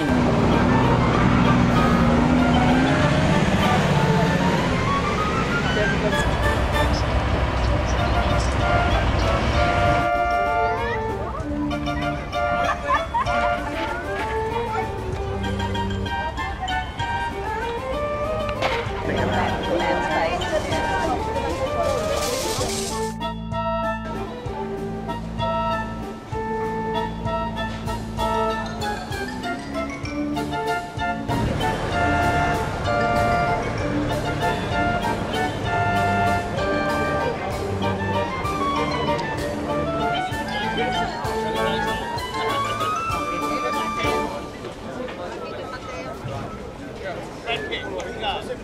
in.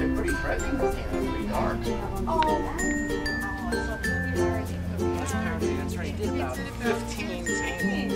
They're pretty pretty, pretty dark. Oh, apparently, that's right. He did about 15 paintings.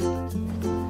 うん。